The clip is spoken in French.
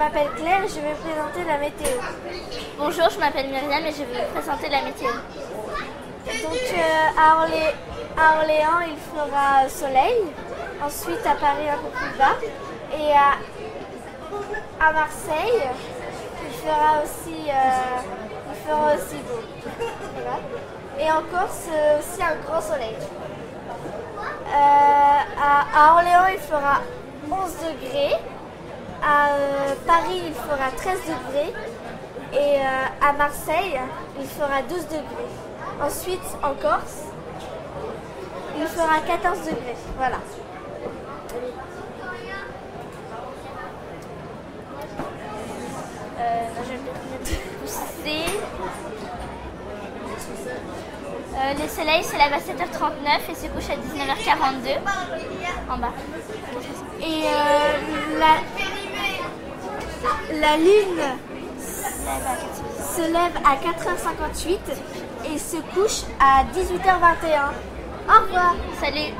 m'appelle Claire et je vais présenter la météo. Bonjour, je m'appelle Myriam et je vais vous présenter la météo. Donc euh, à, Orléans, il fera soleil. Ensuite à Paris un peu plus bas. Et à, à Marseille, il fera aussi, euh, il fera aussi beau. Et en Corse, aussi un grand soleil. Euh, à, à Orléans, il fera 11 degrés. À euh, Paris, il fera 13 degrés. Et euh, à Marseille, il fera 12 degrés. Ensuite, en Corse, il fera 14 degrés. Voilà. Euh, le soleil se lève à 7h39 et se couche à 19h42 en bas. Et la, la lune se lève à 4h58 et se couche à 18h21. Au revoir. Salut